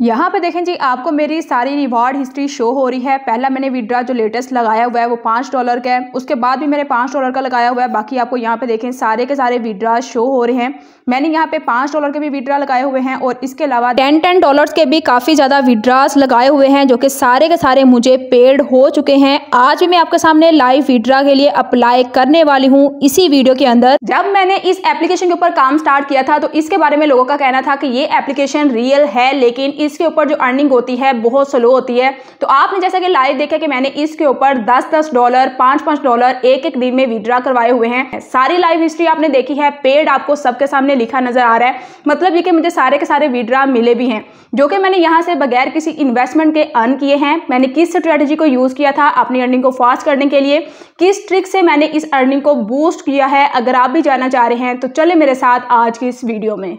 यहाँ पे देखें जी, आपको मेरी सारी रिवार्ड हिस्ट्री शो हो रही है। पहला मैंने विड्रा जो लेटेस्ट लगाया हुआ है, वो पाँच डॉलर का है। उसके बाद भी मैंने पाँच डॉलर का लगाया हुआ है। बाकी आपको यहाँ पे देखें, सारे के सारे विड्रा शो हो रहे हैं। मैंने यहाँ पे पाँच डॉलर के भी विड्रा लगाए हुए हैं और इसके अलावा टेन टेन डॉलर के भी काफ़ी ज़्यादा विड्रास लगाए हुए हैं, जो कि सारे के सारे मुझे पेड हो चुके हैं। आज भी मैं आपके सामने लाइव विड्रा के लिए अप्लाई करने वाली हूँ इसी वीडियो के अंदर। जब मैंने इस एप्लीकेशन के ऊपर काम स्टार्ट किया था तो इसके बारे में लोगों का कहना था कि ये एप्लीकेशन रियल है, लेकिन इसके ऊपर जो अर्निंग होती है, बहुत स्लो होती है। तो आपने जैसा कि लाइव देखा कि मैंने इसके ऊपर 10-10 डॉलर 5-5 डॉलर एक एक दिन में विड्रा करवाए हुए हैं। सारी लाइव हिस्ट्री आपने देखी है पेड आपको सबके सामने लिखा नज़र आ रहा है। मतलब ये कि मुझे सारे के सारे विड्रा मिले भी हैं। जो कि मैंने यहाँ से बगैर किसी इन्वेस्टमेंट के अर्न किए हैं, मैंने किस स्ट्रेटेजी को यूज़ किया था अपनी अर्निंग को फास्ट करने के लिए, किस ट्रिक से मैंने इस अर्निंग को बूस्ट किया है, अगर आप भी जानना चाह रहे हैं तो चले मेरे साथ आज की इस वीडियो में।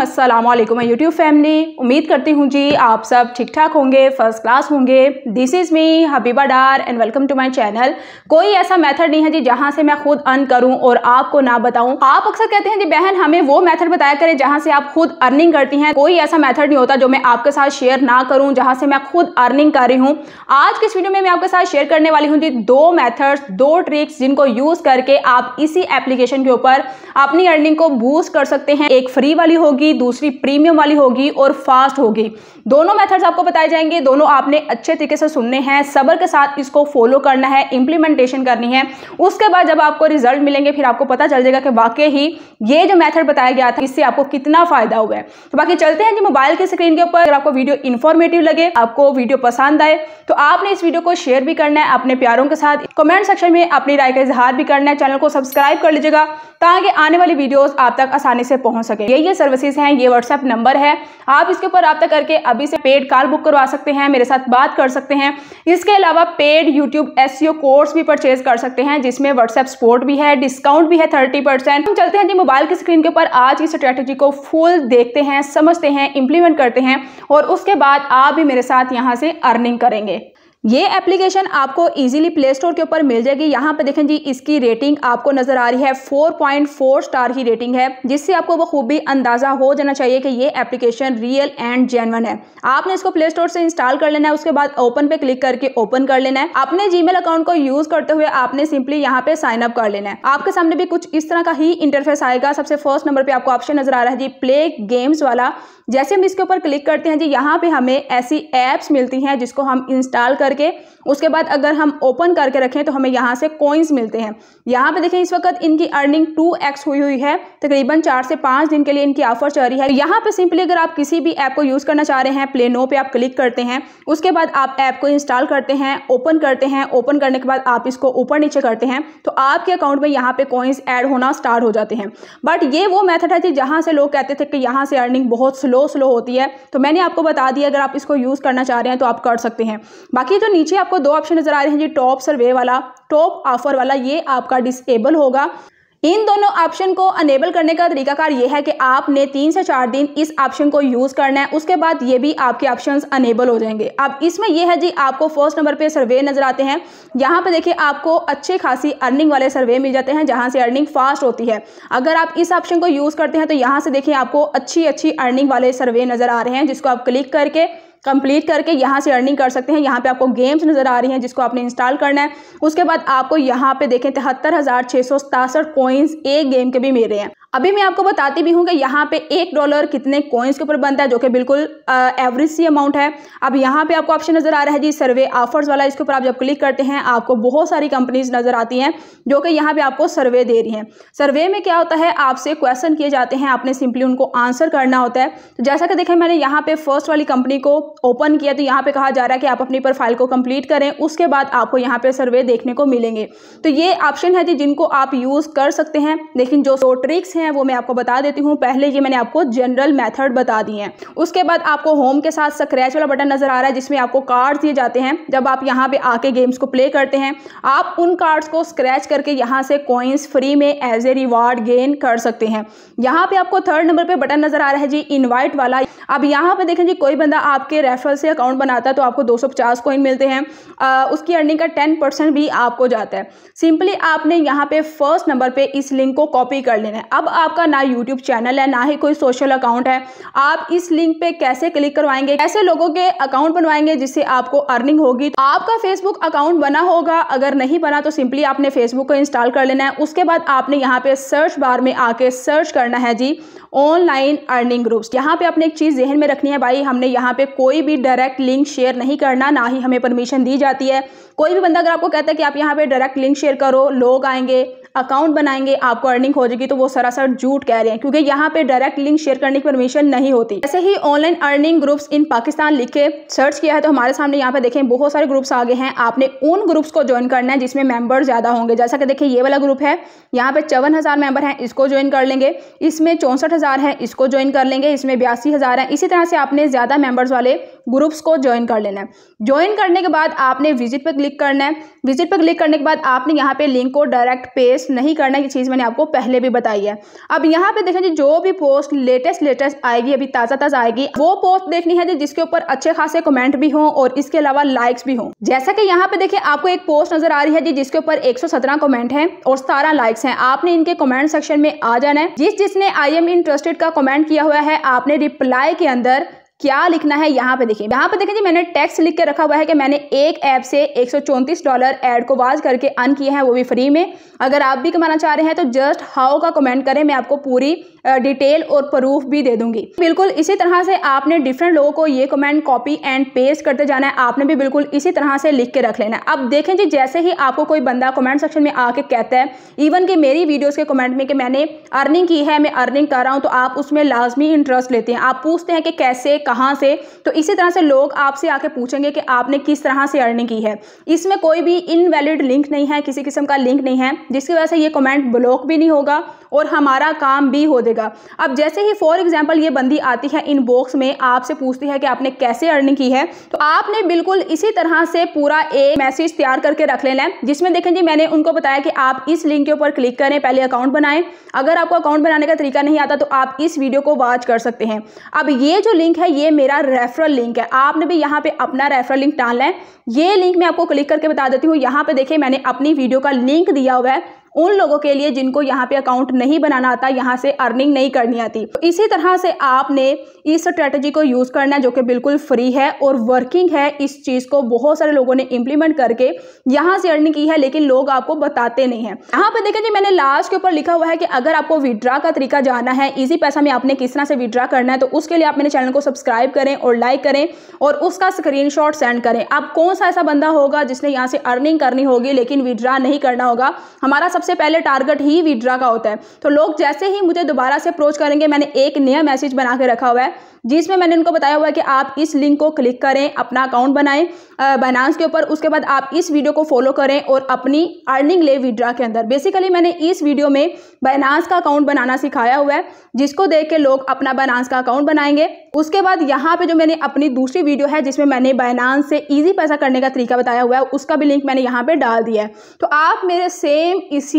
अस्सलाम वालेकुम यूट्यूब फैमिली। उम्मीद करती हूँ जी आप सब ठीक ठाक होंगे फ़र्स्ट क्लास होंगे। This is me Habiba Dar and welcome to my channel कोई ऐसा मेथड नहीं है जी जहाँ से मैं खुद अर्न करूँ और आपको ना बताऊँ। आप अक्सर कहते हैं जी, बहन, हमें वो मेथड बताया करें जहाँ से आप खुद अर्निंग करती हैं। कोई ऐसा मैथड नहीं होता जो मैं आपके साथ शेयर ना करूँ, जहाँ से मैं खुद अर्निंग कर रही हूँ। आज के इस वीडियो में मैं आपके साथ शेयर करने वाली हूँ जी दो मैथड्स दो ट्रिक्स जिनको यूज़ करके आप इसी एप्लीकेशन के ऊपर अपनी अर्निंग को बूस्ट कर सकते हैं। एक फ्री वाली होगी, दूसरी प्रीमियम वाली होगी और फास्ट होगी। दोनों मेथड्स आपको बताए जाएँगे। दोनों आपने अच्छे तरीके से सुनने हैं। सबर के साथ इसको फॉलो करना है इंप्लीमेंटेशन करनी है। उसके बाद जब आपको रिज़ल्ट मिलेंगे, फिर आपको पता चल जाएगा कि वाकई ही ये जो मेथड बताया गया था, इससे आपको कितना फ़ायदा हुआ है। तो बाकी चलते हैं जी मोबाइल की स्क्रीन के ऊपर। अगर आपको वीडियो इन्फॉर्मेटिव लगे, आपको वीडियो पसंद आए तो आपने इस वीडियो को शेयर भी करना है अपने प्यारों के साथ। कमेंट सेक्शन में अपनी राय का इजहार भी करना है। चैनल को सब्सक्राइब कर लीजिएगा, ताकि आने वाली वीडियोस आप तक आसानी से पहुँच सके। ये ये सर्विसेज़ हैं, ये व्हाट्सएप नंबर है। आप इसके ऊपर रब्ता करके अभी से पेड कार बुक करवा सकते हैं, मेरे साथ बात कर सकते हैं। इसके अलावा पेड यूट्यूब एस कोर्स भी परचेज कर सकते हैं, जिसमें व्हाट्सएप सपोर्ट भी है डिस्काउंट भी है थर्टी हम चलते हैं जी मोबाइल की स्क्रीन के ऊपर। आज की स्ट्रेटेजी को फुल देखते हैं, समझते हैं इंप्लीमेंट करते हैं और उसके बाद आप भी मेरे साथ यहाँ से अर्निंग करेंगे। ये एप्लीकेशन आपको इजीली प्ले स्टोर के ऊपर मिल जाएगी। यहाँ पे देखें जी, इसकी रेटिंग आपको नज़र आ रही है। 4.4 स्टार की रेटिंग है जिससे आपको वो खूबी अंदाज़ा हो जाना चाहिए कि ये एप्लीकेशन रियल एंड जेनवन है। आपने इसको प्ले स्टोर से इंस्टॉल कर लेना है, उसके बाद ओपन पे क्लिक करके ओपन कर लेना है। अपने जी अकाउंट को यूज़ करते हुए आपने सिंपली यहाँ पे साइन अप कर लेना है। आपके सामने भी कुछ इस तरह का ही इंटरफेस आएगा। सबसे फ़र्स्ट नंबर पर आपको ऑप्शन नज़र आ रहा है जी प्ले गेम्स वाला। जैसे हम इसके ऊपर क्लिक करते हैं जी, यहाँ पे हमें ऐसी एप्स मिलती हैं जिसको हम इंस्टॉल करके, उसके बाद अगर हम ओपन करके रखें तो हमें यहाँ से कॉइन्स मिलते हैं। यहाँ पे देखें, इस वक्त इनकी अर्निंग टू एक्स हुई हुई है। तकरीबन चार से पाँच दिन के लिए इनकी ऑफ़र चल रही है। यहाँ पे सिंपली अगर आप किसी भी ऐप को यूज़ करना चाह रहे हैं प्ले नो पे आप क्लिक करते हैं, उसके बाद आप ऐप को इंस्टॉल करते हैं ओपन करते हैं ओपन करने के बाद आप इसको ऊपर नीचे करते हैं तो आपके अकाउंट में यहाँ पे कॉइन्स ऐड होना स्टार्ट हो जाते हैं। बट ये वो मैथड है जहाँ से लोग कहते थे कि यहाँ से अर्निंग बहुत स्लो स्लो होती है। तो मैंने आपको बता दिया, अगर आप इसको यूज़ करना चाह रहे हैं तो आप कर सकते हैं। बाकी जो नीचे आपको दो ऑप्शन नज़र आ रहे हैं जी टॉप सर्वे वाला। टॉप ऑफ़र वाला, ये आपका डिसेबल होगा। इन दोनों ऑप्शन को अनेबल करने का तरीकाकार ये है कि आपने तीन से चार दिन इस ऑप्शन को यूज़ करना है। उसके बाद ये भी आपके ऑप्शंस अनेबल हो जाएँगे। अब इसमें यह है जी, आपको फ़र्स्ट नंबर पे सर्वे नज़र आते हैं। यहाँ पे देखिए आपको अच्छे खासी अर्निंग वाले सर्वे मिल जाते हैं, जहाँ से अर्निंग फास्ट होती है। अगर आप इस ऑप्शन को यूज़ करते हैं तो यहाँ से देखिए आपको अच्छी अच्छी अर्निंग वाले सर्वे नज़र आ रहे हैं, जिसको आप क्लिक करके कंप्लीट करके यहाँ से अर्निंग कर सकते हैं। यहाँ पे आपको गेम्स नज़र आ रही हैं जिसको आपने इंस्टॉल करना है। उसके बाद आपको यहाँ पे देखें तिहत्तर हज़ार छः सौ सतासठ कॉइन्स एक गेम के भी मिल रहे हैं। अभी मैं आपको बताती भी हूँ कि यहाँ पे एक डॉलर कितने कॉइन्स के ऊपर बनता है, जो कि बिल्कुल एवरेज सी अमाउंट है। अब यहाँ पे आपको ऑप्शन नज़र आ रहा है जी सर्वे ऑफर्स वाला, इसके ऊपर आप जब क्लिक करते हैं, आपको बहुत सारी कंपनीज़ नज़र आती हैं, जो कि यहाँ पे आपको सर्वे दे रही हैं। सर्वे में क्या होता है, आपसे क्वेश्चन किए जाते हैं, आपने सिंपली उनको आंसर करना होता है। तो जैसा कि देखें मैंने, यहाँ पे फ़र्स्ट वाली कंपनी को ओपन किया तो यहाँ पे कहा जा रहा है कि आप अपनी प्रोफ़ाइल को कंप्लीट करें, उसके बाद आपको यहाँ पे सर्वे देखने को मिलेंगे। तो ये ऑप्शन है जी, जिनको आप यूज़ कर सकते हैं, लेकिन जो ट्रिक्स हैं, वो मैं आपको बता देती हूँ। पहले ये मैंने आपको जनरल मेथड बता दिए हैं। उसके बाद आपको होम के साथ स्क्रैच वाला बटन नज़र आ रहा है, जिसमें आपको कार्ड्स दिए जाते हैं। जब आप यहाँ पे आके गेम्स को प्ले करते हैं, आप उन कार्ड्स को स्क्रैच करके यहाँ से कॉइन्स फ्री में एज ए रिवार्ड गेन कर सकते हैं। यहाँ पे आपको थर्ड नंबर पे बटन नज़र आ रहा है जी इन्वाइट वाला। अब यहाँ पे देखें जी, कोई बंदा आपके रेफरल से अकाउंट बनाता है तो आपको 250 कॉइन मिलते हैं। उसकी अर्निंग का 10 परसेंट भी आपको जाता है। सिंपली आपने यहाँ पे फ़र्स्ट नंबर पे इस लिंक को कॉपी कर लेना है। अब आपका ना यूट्यूब चैनल है, ना ही कोई सोशल अकाउंट है, आप इस लिंक पे कैसे क्लिक करवाएँगे, कैसे लोगों के अकाउंट बनवाएँगे जिससे आपको अर्निंग होगी? आपका फेसबुक अकाउंट बना होगा, अगर नहीं बना तो सिंपली आपने फेसबुक को इंस्टॉल कर लेना है। उसके बाद आपने यहाँ पे सर्च बार में आके सर्च करना है जी ऑनलाइन अर्निंग ग्रुप्स यहाँ पे अपने एक चीज़ जहन में रखनी है भाई, हमने यहाँ पे कोई भी डायरेक्ट लिंक शेयर नहीं करना, ना ही हमें परमिशन दी जाती है। कोई भी बंदा अगर आपको कहता है कि आप यहाँ पे डायरेक्ट लिंक शेयर करो, लोग आएँगे अकाउंट बनाएँगे, आपको अर्निंग हो जाएगी तो वो सरासर झूठ कह रहे हैं, क्योंकि यहाँ पे डायरेक्ट लिंक शेयर करने की परमिशन नहीं होती। ऐसे ही online earning groups in Pakistan लिख के सर्च किया है तो हमारे सामने यहाँ पे देखें, बहुत सारे ग्रुप्स आगे हैं। आपने उन ग्रुप्स को ज्वाइन करना है, जिसमें मेंबर ज़्यादा होंगे। जैसा कि देखिए, ये वाला ग्रुप है, यहाँ पे चौवन हज़ार मेंबर हैं, इसको ज्वाइन कर लेंगे। इसमें चौंसठ हज़ार है, इसको ज्वाइन कर लेंगे। इसमें बयासी हज़ार है। इसी तरह से आपने ज़्यादा मेंबर्स वाले ग्रुप्स को ज्वाइन कर लेना है। ज्वाइन करने के बाद आपने विज़िट पर क्लिक करना है। विज़िट पर क्लिक करने के बाद आपने यहाँ पे लिंक को डायरेक्ट पेस्ट नहीं करना ये चीज़ मैंने आपको पहले भी बताई है। अब यहाँ पे देखें जी भी पोस्ट लेटेस्ट लेटेस्ट आएगी, अभी ताज़ा ताज़ा आएगी, वो पोस्ट देखनी है जिसके ऊपर अच्छे खासे कमेंट भी हों और इसके अलावा लाइक्स भी हों। जैसा कि यहाँ पे देखें आपको एक पोस्ट नज़र आ रही है जिसके ऊपर एक कमेंट है और सतारह लाइक्स हैं। आपने इनके कमेंट सेक्शन में आ जाना है। जिस जिसने आई एम इंटरेस्टेड का कमेंट किया हुआ है, आपने रिप्लाई के अंदर क्या लिखना है यहाँ पे देखिए। यहाँ पे देखें जी, मैंने टैक्स लिख के रखा हुआ है कि मैंने एक ऐप से एक सौ चौंतीस डॉलर एड को वाज करके अन किए हैं, वो भी फ्री में। अगर आप भी कमाना चाह रहे हैं तो जस्ट हाउ का कमेंट करें, मैं आपको पूरी डिटेल और प्रूफ भी दे दूँगी। बिल्कुल इसी तरह से आपने डिफरेंट लोगों को ये कमेंट कॉपी एंड पेस्ट करते जाना है, आपने भी बिल्कुल इसी तरह से लिख के रख लेना है। अब देखें जी, जैसे ही आपको कोई बंदा कमेंट सेक्शन में आके कहता है इवन कि मेरी वीडियोस के कमेंट में कि मैंने अर्निंग की है, मैं अर्निंग कर रहा हूँ तो आप उसमें लाजमी इंटरेस्ट लेते हैं। आप पूछते हैं कि कैसे कहाँ से? तो इसी तरह से लोग आपसे आके पूछेंगे कि आपने किस तरह से अर्निंग की है। इसमें कोई भी इनवैलिड लिंक नहीं है, किसी किस्म का लिंक नहीं है, जिसकी वजह से ये कमेंट ब्लॉक भी नहीं होगा और हमारा काम भी हो देगा। अब जैसे ही फॉर एग्ज़ाम्पल ये बंदी आती है इनबॉक्स में, आपसे पूछती है कि आपने कैसे अर्निंग की है तो आपने बिल्कुल इसी तरह से पूरा एक मैसेज तैयार करके रख लेना है जिसमें देखें जी मैंने उनको बताया कि आप इस लिंक के ऊपर क्लिक करें, पहले अकाउंट बनाएँ। अगर आपको अकाउंट बनाने का तरीका नहीं आता तो आप इस वीडियो को वॉच कर सकते हैं। अब ये जो लिंक है ये मेरा रेफरल लिंक है। आपने भी यहाँ पे अपना रेफरल लिंक डालना है। ये लिंक मैं आपको क्लिक करके बता देती हूँ। यहाँ पे देखिए मैंने अपनी वीडियो का लिंक दिया हुआ है। उन लोगों के लिए जिनको यहाँ पे अकाउंट नहीं बनाना आता, यहाँ से अर्निंग नहीं करनी आती। तो इसी तरह से आपने इस स्ट्रेटजी को यूज़ करना है जो कि बिल्कुल फ्री है और वर्किंग है इस चीज़ को। बहुत सारे लोगों ने इंप्लीमेंट करके यहाँ से अर्निंग की है, लेकिन लोग आपको बताते नहीं है। यहाँ पे देखें जी, मैंने लास्ट के ऊपर लिखा हुआ है कि अगर आपको विड्रा का तरीका जाना है इजी पैसा में आपने किस तरह से विड्रा करना है तो उसके लिए आप मेरे चैनल को सब्सक्राइब करें और लाइक करें और उसका स्क्रीन सेंड करें। आप कौन सा ऐसा बंदा होगा जिसने यहाँ से अर्निंग करनी होगी, लेकिन विड्रा नहीं करना होगा? हमारा सबसे पहले टारगेट ही विड्रा का होता है। तो लोग जैसे ही मुझे दोबारा से अप्रोच करेंगे, मैंने एक नया मैसेज बना के रखा हुआ है, जिसमें मैंने उनको बताया हुआ है कि आप इस लिंक को क्लिक करें, अपना अकाउंट बनाएँ बाइनांस के ऊपर, उसके बाद आप इस वीडियो को फॉलो करें और अपनी अर्निंग ले विड्रा के अंदर। बेसिकली मैंने इस वीडियो में बाइनांस का अकाउंट बनाना सिखाया हुआ है, जिसको देख के लोग अपना बाइनांस का अकाउंट बनाएँगे। उसके बाद यहाँ पे जो मैंने अपनी दूसरी वीडियो है, जिसमें मैंने बाइनांस से ईजी पैसा करने का तरीका बताया हुआ है, उसका भी लिंक मैंने यहाँ पर डाल दिया है। तो आप मेरे सेम इसी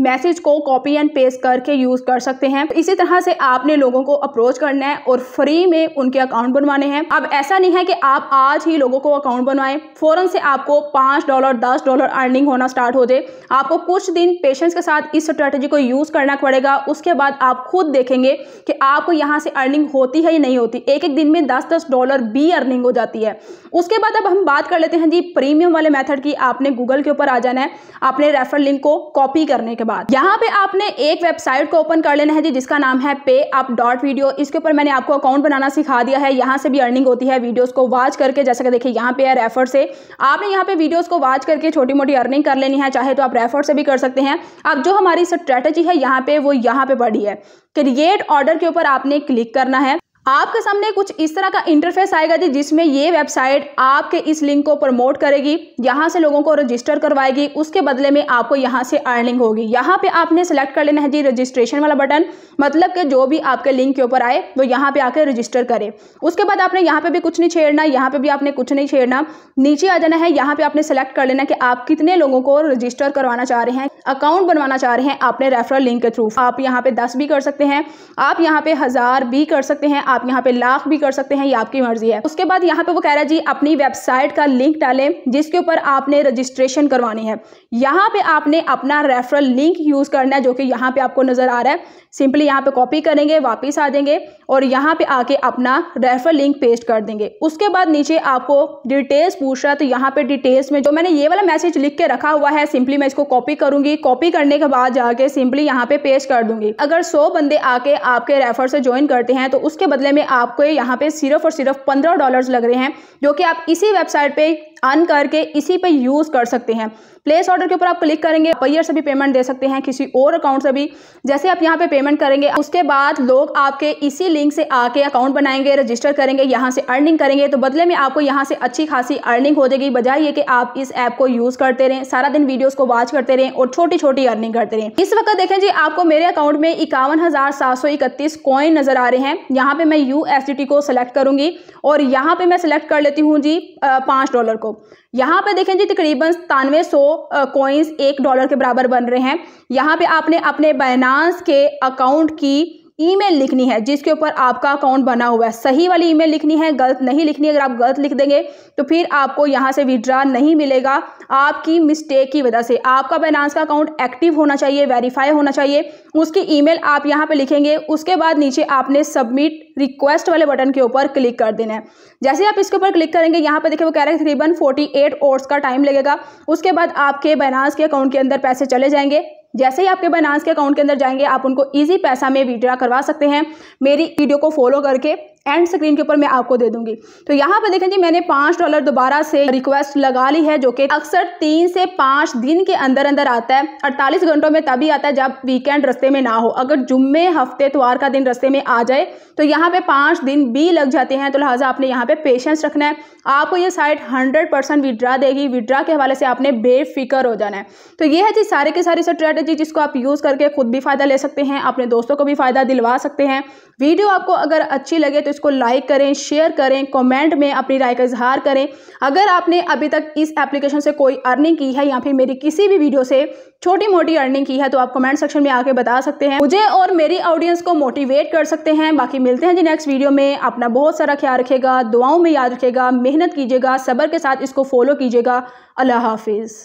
मैसेज को कॉपी एंड पेस्ट करके यूज़ कर सकते हैं। इसी तरह से आपने लोगों को अप्रोच करना है और फ्री में उनके अकाउंट बनवाने हैं। अब ऐसा नहीं है कि आप आज ही लोगों को अकाउंट बनवाएँ। फ़ौरन से आपको पाँच डॉलर दस डॉलर अर्निंग होना स्टार्ट हो जाए। आपको कुछ दिन पेशेंस के साथ इस स्ट्रेटेजी को यूज़ करना पड़ेगा। उसके बाद आप खुद देखेंगे कि आपको यहाँ से अर्निंग होती है या नहीं होती। एक एक दिन में दस दस डॉलर भी अर्निंग हो जाती है। उसके बाद अब हम बात कर लेते हैं जी प्रीमियम वाले मेथड की। आपने गूगल के ऊपर आ जाना है। अपने रेफर लिंक को कॉपी करने के बाद। यहाँ पे आपने एक वेबसाइट को ओपन कर लेना है जी, जिसका नाम है पे अप डॉट वीडियो इसके ऊपर मैंने आपको अकाउंट बनाना सिखा दिया है। यहाँ से भी अर्निंग होती है वीडियोस को वॉच करके। जैसे कि देखिए, यहाँ पे है रेफर से। आपने यहाँ पे वीडियोस को वॉच करके छोटी मोटी अर्निंग कर लेनी है, चाहे तो आप रेफर से भी कर सकते हैं। अब जो हमारी स्ट्रेटेजी है, यहाँ पे, वो यहाँ पे बढ़ी है। क्रिएट ऑर्डर के ऊपर आपने क्लिक करना है। आपके सामने कुछ इस तरह का इंटरफेस आएगा जी, जिसमें ये वेबसाइट आपके इस लिंक को प्रमोट करेगी, यहाँ से लोगों को रजिस्टर करवाएगी, उसके बदले में आपको यहाँ से अर्निंग होगी। यहाँ पे आपने सेलेक्ट कर लेना है जी रजिस्ट्रेशन वाला बटन मतलब कि जो भी आपके लिंक के ऊपर आए, वो यहाँ पे आके रजिस्टर करे। उसके बाद आपने यहाँ पे भी कुछ नहीं छेड़ना, यहाँ पे भी आपने कुछ नहीं छेड़ना। नीचे आ जाना है, यहाँ पे आपने सेलेक्ट कर लेना कि आप कितने लोगों को रजिस्टर करवाना चाह रहे हैं अकाउंट बनवाना चाह रहे हैं अपने रेफरल लिंक के थ्रू आप यहाँ पे दस भी कर सकते हैं, आप यहाँ पे हज़ार भी कर सकते हैं, आप आप यहाँ पे लाख भी कर सकते हैं, ये आपकी मर्ज़ी है। उसके बाद यहाँ पे वो कह रहा है, जी, अपनी वेबसाइट का लिंक डालें, जिसके ऊपर आपने रजिस्ट्रेशन करवानी है। यहाँ पे आपने अपना रेफरल लिंक यूज़ करना है, जो कि यहाँ पे आपको नज़र आ रहा है। सिंपली यहाँ पे कॉपी करेंगे, वापस आ जाएँगे और यहाँ पे आके अपना रेफर लिंक पेस्ट कर देंगे। उसके बाद नीचे आपको डिटेल्स पूछ रहा है तो यहाँ पे डिटेल्स में जो मैंने ये वाला मैसेज लिख के रखा हुआ है सिंपली मैं इसको कॉपी करूँगी। कॉपी करने के बाद जाके सिंपली यहाँ पे पेस्ट कर दूँगी। अगर सौ बंदे आके आपके रेफर से ज्वाइन करते हैं तो उसके बदले में आपको यहाँ पे सिर्फ़ और सिर्फ़ पंद्रह डॉलर्स लग रहे हैं, जो कि आप इसी वेबसाइट पे अर्न करके इसी पे यूज़ कर सकते हैं। प्लेस ऑर्डर के ऊपर आप क्लिक करेंगे पैयर से भी पेमेंट दे सकते हैं किसी और अकाउंट से भी। जैसे आप यहाँ पे पेमेंट करेंगे, उसके बाद लोग आपके इसी लिंक से आके अकाउंट बनाएँगे, रजिस्टर करेंगे, यहाँ से अर्निंग करेंगे। तो बदले में आपको यहाँ से अच्छी खासी अर्निंग हो जाएगी, बजाय ये कि आप इस ऐप को यूज़ करते रहें, सारा दिन वीडियोज़ को वॉच करते रहें और छोटी छोटी अर्निंग करते रहें। इस वक्त देखें जी, आपको मेरे अकाउंट में इक्यावन कॉइन नज़र आ रहे हैं। यहाँ पे मैं यू को सिलेक्ट करूँगी और यहाँ पे मैं सिलेक्ट कर लेती हूँ जी पाँच डॉलर को। यहाँ पे देखें जी, तकरीबन सतानवे सौ कॉइन्स एक डॉलर के बराबर बन रहे हैं। यहाँ पे आपने अपने बैनांस के अकाउंट की ईमेल लिखनी है, जिसके ऊपर आपका अकाउंट बना हुआ है। सही वाली ईमेल लिखनी है, गलत नहीं लिखनी अगर आप गलत लिख देंगे तो फिर आपको यहाँ से विड्रा नहीं मिलेगा आपकी मिस्टेक की वजह से। आपका बाइनांस का अकाउंट एक्टिव होना चाहिए वेरीफाई होना चाहिए। उसकी ईमेल आप यहाँ पे लिखेंगे, उसके बाद नीचे आपने सबमिट रिक्वेस्ट वाले बटन के ऊपर क्लिक कर देना है। जैसे आप इसके ऊपर क्लिक करेंगे, यहाँ पे देखिए वो कह रहे हैं तकरीबन फोर्टी एट ओर्स का टाइम लगेगा। उसके बाद आपके बाइनांस के अकाउंट के अंदर पैसे चले जाएँगे। जैसे ही आपके बाइनांस के अकाउंट के अंदर जाएँगे, आप उनको इजी पैसा में विड्रा करवा सकते हैं। मेरी वीडियो को फॉलो करके एंड स्क्रीन के ऊपर मैं आपको दे दूँगी। तो यहाँ पर देखें जी, मैंने पाँच डॉलर दोबारा से रिक्वेस्ट लगा ली है, जो कि अक्सर तीन से पाँच दिन के अंदर अंदर आता है। अड़तालीस घंटों में तभी आता है जब वीकेंड रस्ते में ना हो। अगर जुम्मे, हफ़्ते इतवार का दिन रस्ते में आ जाए तो यहाँ पे पाँच दिन भी लग जाते हैं। तो लिहाजा आपने यहाँ पे पेशेंस रखना है। आपको ये साइट हंड्रेड परसेंट विड्रा देगी। विड्रा के हवाले से आपने बेफिक्र हो जाना है। तो ये है जी, सारे के सारी स्ट्रेटेजी जिसको आप यूज़ करके खुद भी फ़ायदा ले सकते हैं, अपने दोस्तों को भी फ़ायदा दिलवा सकते हैं। वीडियो आपको अगर अच्छी लगे तो इसको लाइक करें शेयर करें कमेंट में अपनी राय का इजहार करें। अगर आपने अभी तक इस एप्लीकेशन से कोई अर्निंग की है या फिर मेरी किसी भी वीडियो से छोटी मोटी अर्निंग की है तो आप कमेंट सेक्शन में आके बता सकते हैं। मुझे और मेरी ऑडियंस को मोटिवेट कर सकते हैं। बाकी मिलते हैं जी नेक्स्ट वीडियो में। अपना बहुत सारा ख्याल रखेगा, दुआओं में याद रखेगा, मेहनत कीजिएगा, सबर के साथ इसको फॉलो कीजिएगा। अल्लाह हाफिज़।